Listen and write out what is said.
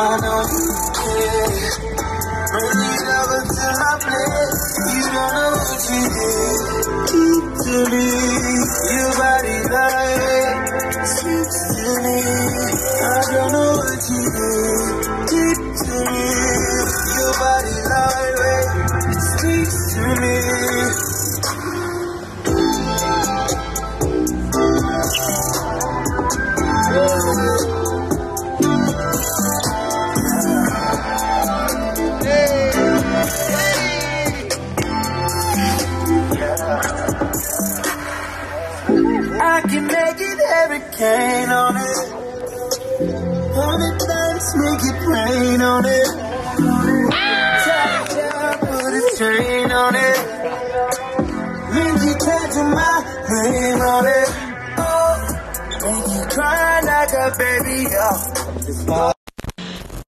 I know you care. Bring it over to my place. You don't know what you did. Keep to me, your body like speaks to me. I don't know what you did. Keep to me, your body like speaks to me. I can make it hurricane on it. Hundred times make it rain on it. Down, put a strain on it. Make you catch my name on it. Oh, make you cry like a baby. Oh.